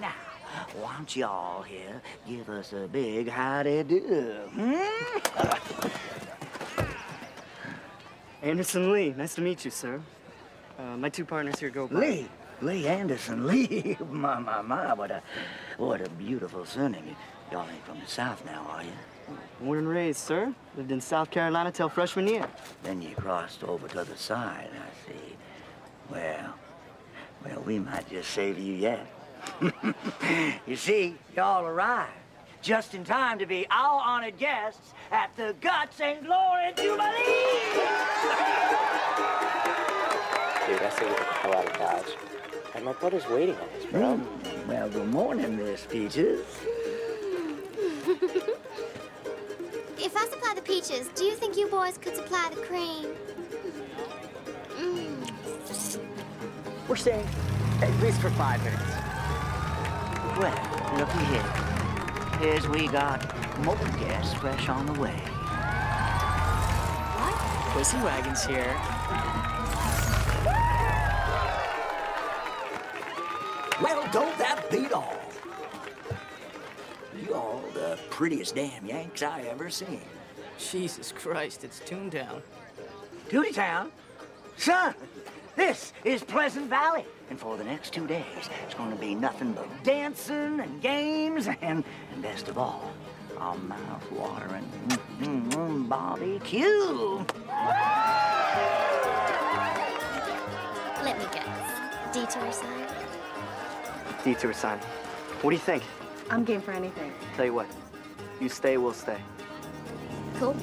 Now, why don't y'all here give us a big howdy-do, hmm? Anderson Lee, nice to meet you, sir. Uh, my two partners here go by. Lee, Lee Anderson, Lee. my, my, my, what a, what a beautiful surname. Y'all ain't from the South now, are you? Born and raised, sir. Lived in South Carolina till freshman year. Then you crossed over to the side, I see. Well, well, we might just save you yet. you see, y'all arrived just in time to be our honored guests at the Guts and Glory Jubilee! Dude, I say we get the hell out of Dodge. And my brother's waiting on us, bro. Mm, well, good morning, Miss Peaches. If I supply the peaches, do you think you boys could supply the cream? Mm. We're staying at least for five minutes. Well, looky here. Here's we got more guests fresh on the way. What? Pussy Wagon's here. Well, don't that beat all? You all the prettiest damn Yanks I ever seen. Jesus Christ, it's Toontown. Tootie Town? Son, this is Pleasant Valley. And for the next two days, it's going to be nothing but dancing and games and, and best of all, a mouth-watering mm, mm, barbecue. Let me guess. Detour sign? Detour sign. What do you think? I'm game for anything. Tell you what, you stay, we'll stay. Cool.